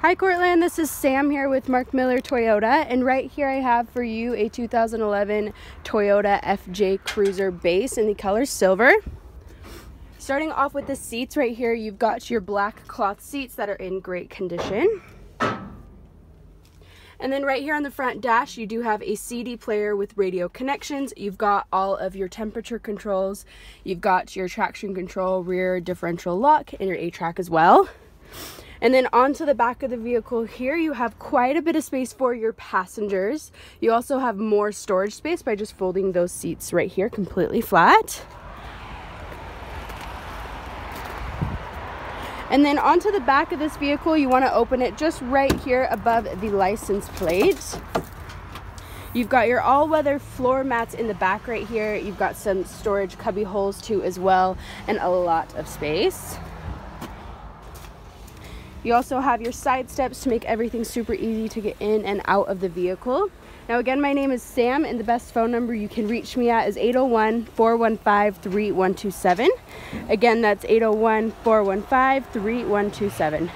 Hi Cortland, this is Sam here with Mark Miller Toyota and right here I have for you a 2011 Toyota FJ Cruiser base in the color silver. Starting off with the seats right here, you've got your black cloth seats that are in great condition. And then right here on the front dash, you do have a CD player with radio connections. You've got all of your temperature controls. You've got your traction control, rear differential lock, and your A-TRAC as well. And then onto the back of the vehicle here, you have quite a bit of space for your passengers. You also have more storage space by just folding those seats right here completely flat. And then onto the back of this vehicle, you want to open it just right here above the license plate. You've got your all-weather floor mats in the back right here. You've got some storage cubby holes too as well and a lot of space. You also have your side steps to make everything super easy to get in and out of the vehicle. Now again, my name is Sam and the best phone number you can reach me at is 801-415-3127. Again, that's 801-415-3127.